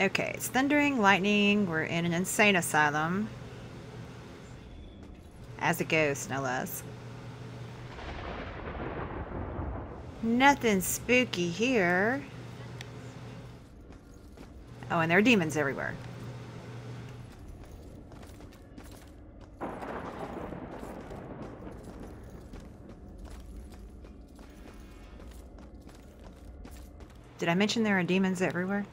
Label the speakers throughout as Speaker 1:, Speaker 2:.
Speaker 1: Okay, it's thundering, lightning. We're in an insane asylum. As a ghost, no less. Nothing spooky here. Oh, and there are demons everywhere. Did I mention there are demons everywhere?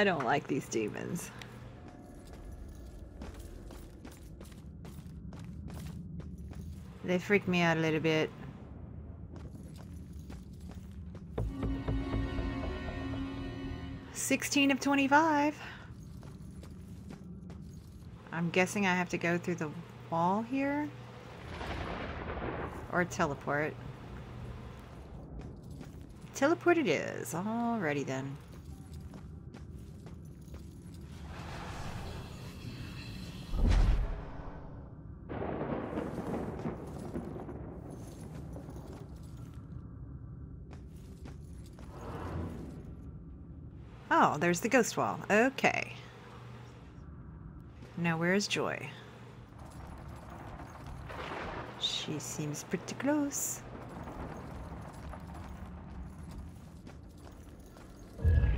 Speaker 1: I don't like these demons. They freak me out a little bit. Sixteen of twenty-five. I'm guessing I have to go through the wall here? Or teleport. Teleport it is. Alrighty then. Oh, there's the ghost wall. Okay. Now where's Joy? She seems pretty close.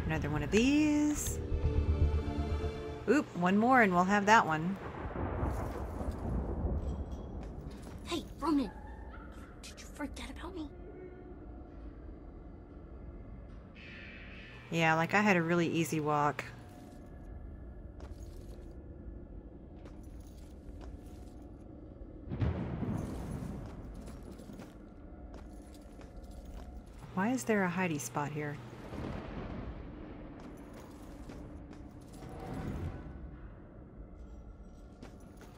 Speaker 1: Another one of these. Oop, one more and we'll have that one.
Speaker 2: Hey, Ronan. Did you forget about me?
Speaker 1: Yeah, like I had a really easy walk. Why is there a hidey spot here?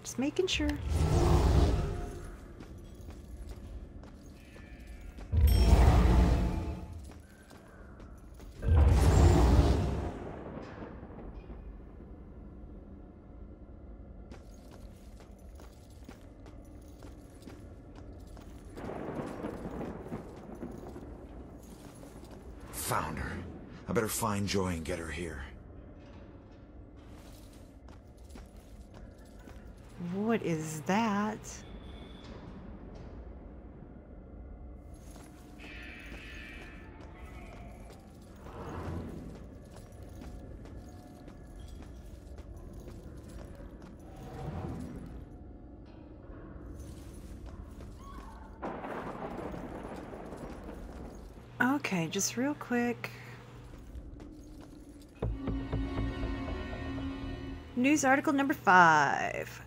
Speaker 1: Just making sure.
Speaker 3: Better find Joy and get her here.
Speaker 1: What is that? Okay, just real quick. News article number five.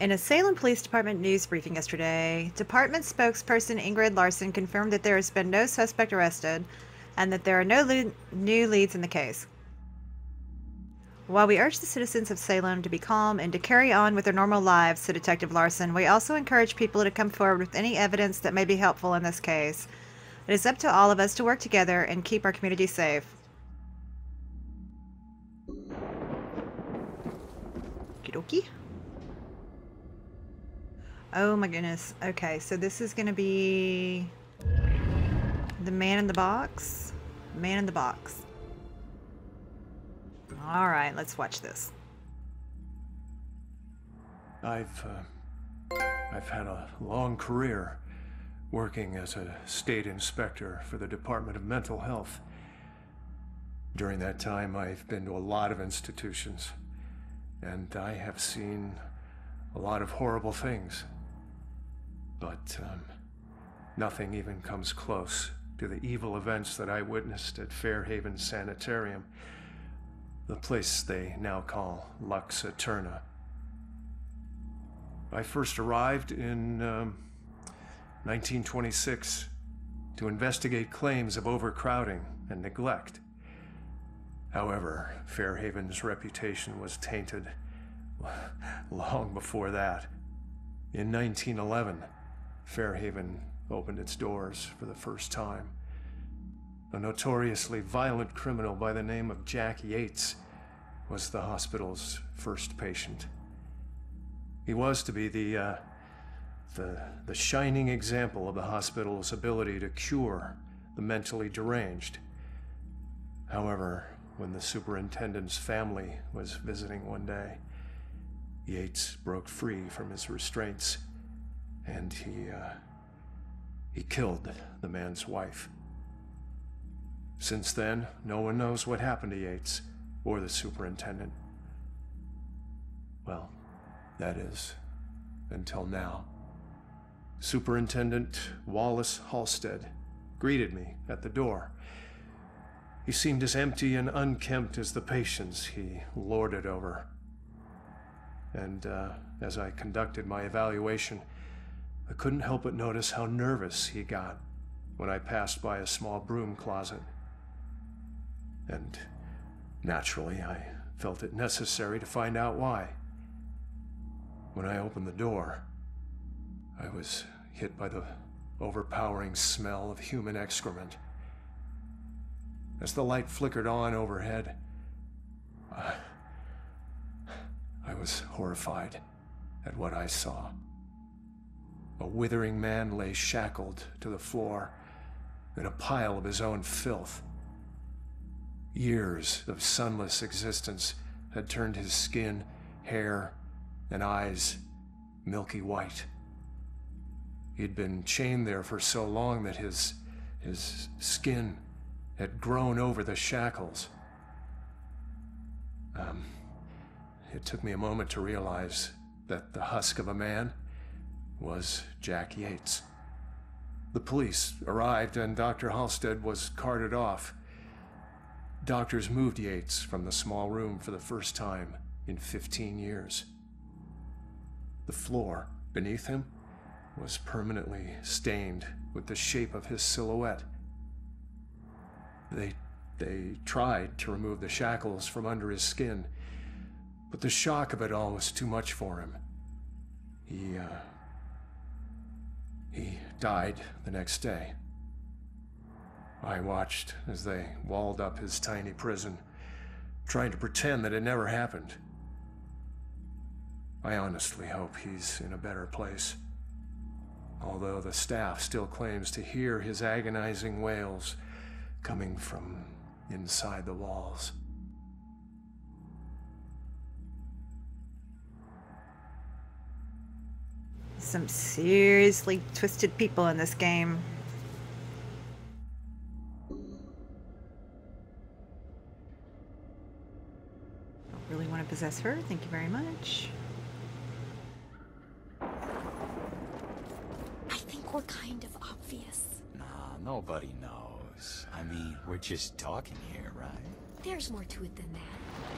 Speaker 1: In a Salem Police Department news briefing yesterday, department spokesperson Ingrid Larson confirmed that there has been no suspect arrested and that there are no le- new leads in the case. While we urge the citizens of Salem to be calm and to carry on with their normal lives, said Detective Larson, we also encourage people to come forward with any evidence that may be helpful in this case. It is up to all of us to work together and keep our community safe. Okie Oh my goodness. Okay, so this is going to be the man in the box. Man in the box. All right, let's watch this.
Speaker 4: I've uh, I've had a long career working as a state inspector for the Department of Mental Health. During that time, I've been to a lot of institutions, and I have seen a lot of horrible things. But um, nothing even comes close to the evil events that I witnessed at Fairhaven Sanitarium, the place they now call Lux Eterna. I first arrived in um, 1926 to investigate claims of overcrowding and neglect. However, Fairhaven's reputation was tainted long before that. In 1911, Fairhaven opened its doors for the first time. A notoriously violent criminal by the name of Jack Yates was the hospital's first patient. He was to be the, uh, the, the shining example of the hospital's ability to cure the mentally deranged. However, when the superintendent's family was visiting one day, Yates broke free from his restraints and he, uh, he killed the man's wife. Since then, no one knows what happened to Yates or the superintendent. Well, that is, until now. Superintendent Wallace Halstead greeted me at the door. He seemed as empty and unkempt as the patients he lorded over. And uh, as I conducted my evaluation, I couldn't help but notice how nervous he got when I passed by a small broom closet. And naturally, I felt it necessary to find out why. When I opened the door, I was hit by the overpowering smell of human excrement. As the light flickered on overhead, I, was horrified at what I saw. A withering man lay shackled to the floor in a pile of his own filth. Years of sunless existence had turned his skin, hair, and eyes milky white. He'd been chained there for so long that his, his skin had grown over the shackles. Um, it took me a moment to realize that the husk of a man was Jack Yates. The police arrived and Dr. Halstead was carted off. Doctors moved Yates from the small room for the first time in 15 years. The floor beneath him was permanently stained with the shape of his silhouette. They, they tried to remove the shackles from under his skin, but the shock of it all was too much for him. He, uh, he died the next day. I watched as they walled up his tiny prison, trying to pretend that it never happened. I honestly hope he's in a better place although the staff still claims to hear his agonizing wails coming from inside the walls.
Speaker 1: Some seriously twisted people in this game. Don't really want to possess her. Thank you very much.
Speaker 2: I think we're kind of obvious.
Speaker 5: Nah, nobody knows. I mean, we're just talking here, right?
Speaker 2: There's more to it than that.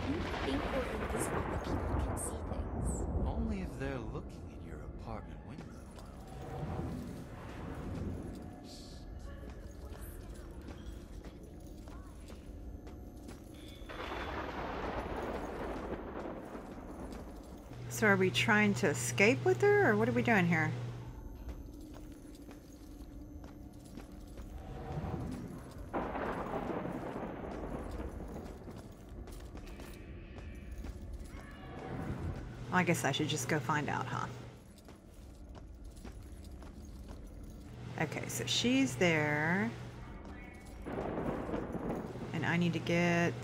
Speaker 2: You think we're invisible, but people can see things.
Speaker 5: Only if they're looking in your apartment window.
Speaker 1: So are we trying to escape with her, or what are we doing here? I guess I should just go find out, huh? Okay, so she's there. And I need to get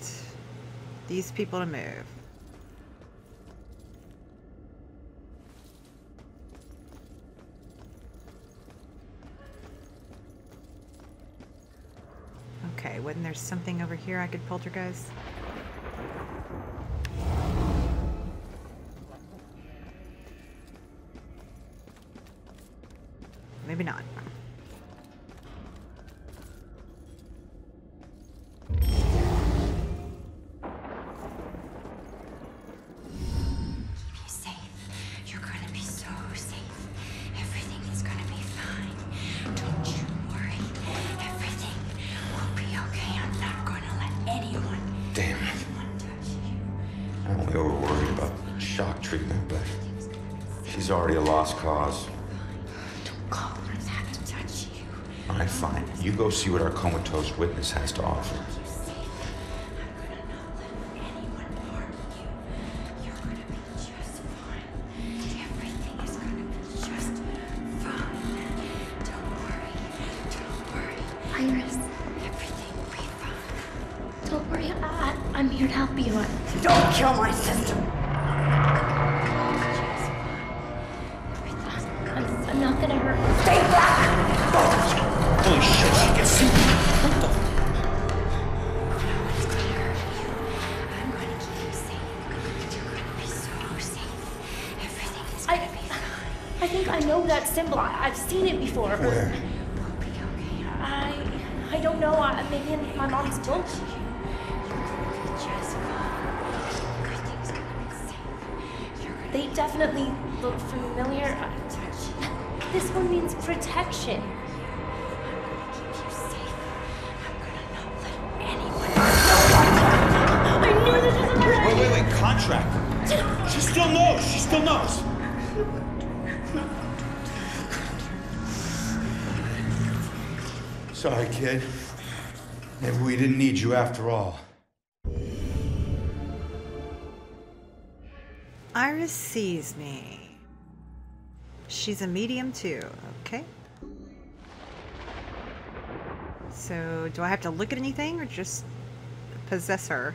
Speaker 1: these people to move. Okay, wasn't there something over here I could poltergeist? Maybe not.
Speaker 2: Fine. You
Speaker 6: go see what our comatose witness has to offer.
Speaker 7: I know that symbol. I, I've seen it before.
Speaker 6: Where?
Speaker 2: We'll be okay.
Speaker 7: I, I don't know. I, maybe in my mom's book.
Speaker 2: Just fine. Everything's gonna be safe. You're
Speaker 7: They definitely look familiar. This one means protection.
Speaker 2: keep you safe. I'm gonna not let anyone.
Speaker 7: I knew this was
Speaker 6: Wait, wait, wait, wait. Contract. She still knows. She still knows. Sorry, kid. Maybe we didn't need you after all.
Speaker 1: Iris sees me. She's a medium too. Okay. So, do I have to look at anything or just possess her?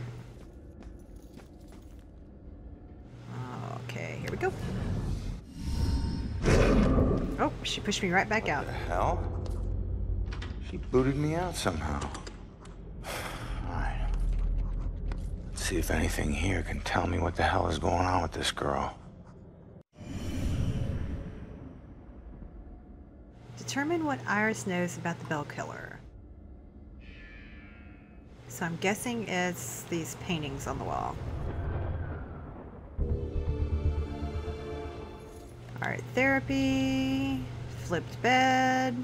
Speaker 1: Okay, here we go. Oh, she pushed me right back out.
Speaker 6: The hell? She booted me out somehow. Alright. Let's see if anything here can tell me what the hell is going on with this girl.
Speaker 1: Determine what Iris knows about the Bell Killer. So I'm guessing it's these paintings on the wall. All right, therapy, flipped bed.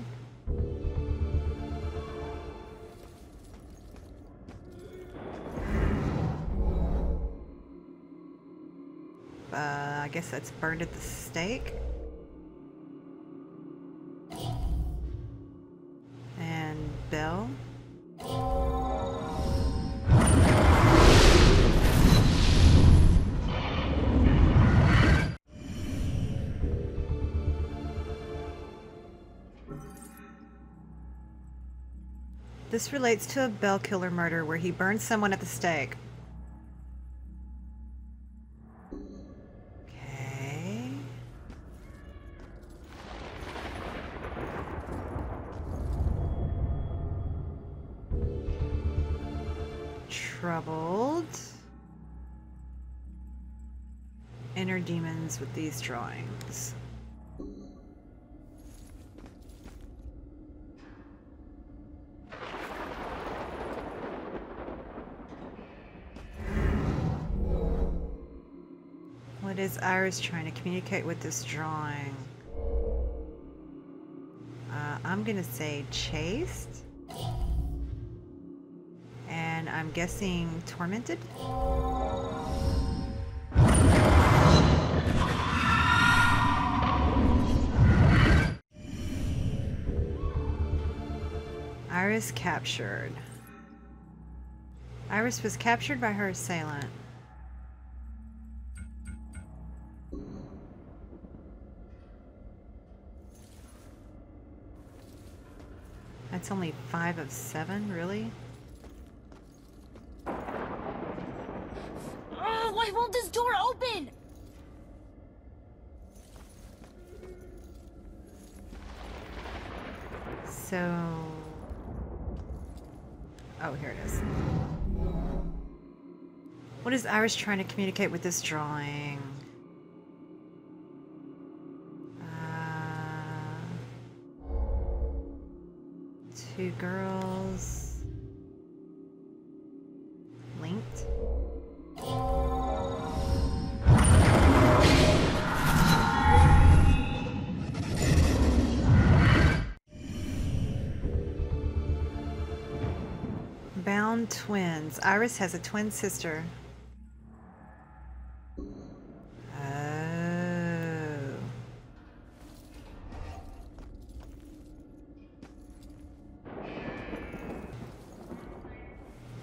Speaker 1: I guess that's burned at the stake. And Bell. This relates to a Bell killer murder where he burned someone at the stake. Troubled. Inner demons with these drawings. What is Iris trying to communicate with this drawing? Uh, I'm gonna say chased. And I'm guessing tormented? Iris captured. Iris was captured by her assailant. That's only five of seven, really?
Speaker 7: Oh, why won't this door open?
Speaker 1: So. Oh, here it is. What is Iris trying to communicate with this drawing? Bound twins. Iris has a twin sister. Oh.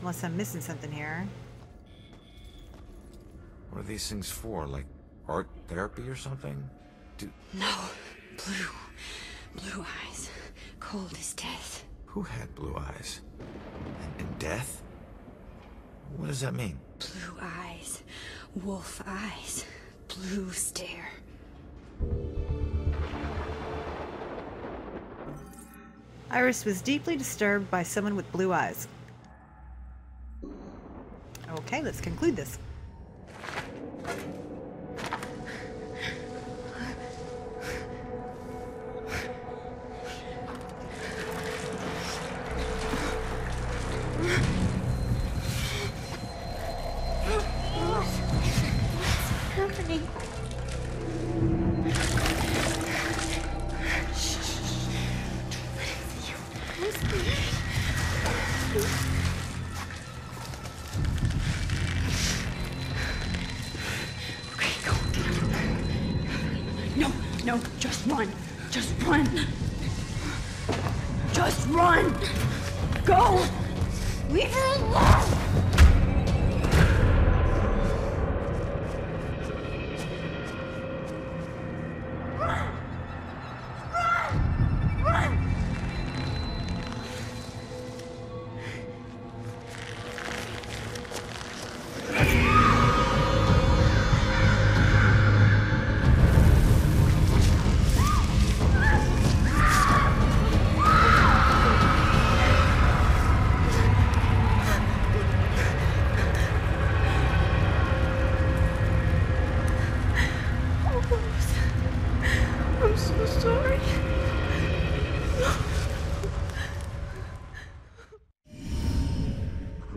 Speaker 1: Unless I'm missing something here.
Speaker 3: What are these things for? Like art therapy or something? Do,
Speaker 2: No. Blue. Blue eyes. Cold as death.
Speaker 3: who had blue eyes? And, and death? What does that mean?
Speaker 2: Blue eyes, wolf eyes, blue stare.
Speaker 1: Iris was deeply disturbed by someone with blue eyes. Okay, let's conclude this.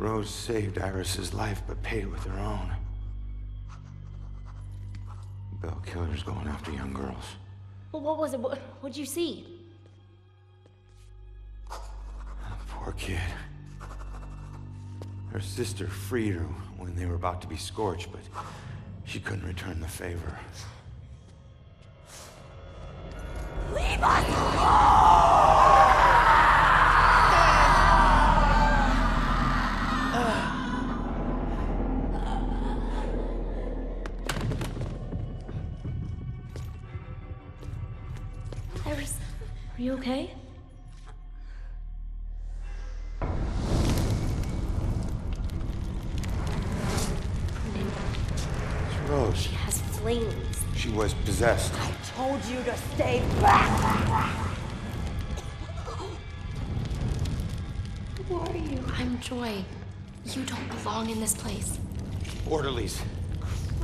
Speaker 6: Rose saved Iris's life, but paid with her own. Bell killer's going after young girls.
Speaker 7: Well, what was it? What, what'd you see?
Speaker 6: Poor kid. Her sister freed her when they were about to be scorched, but she couldn't return the favor.
Speaker 7: Iris, are you okay?
Speaker 6: It's Rose.
Speaker 7: She has flames.
Speaker 6: She was possessed.
Speaker 2: I told you to stay back.
Speaker 7: Who are you? I'm Joy. You don't belong in this place.
Speaker 6: Orderlies.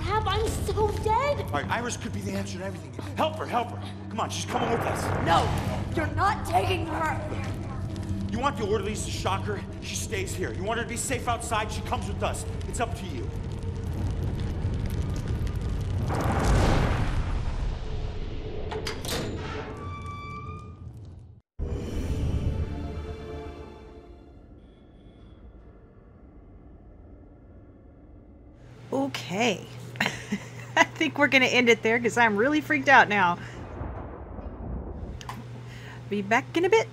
Speaker 7: Crap, I'm so dead.
Speaker 8: All right, Iris could be the answer to everything. Help her, help her. Come on, she's coming with us.
Speaker 2: No, you're not taking her.
Speaker 8: You want the orderlies to shock her? She stays here. You want her to be safe outside? She comes with us. It's up to you.
Speaker 1: Think we're going to end it there because I'm really freaked out now. Be back in a bit.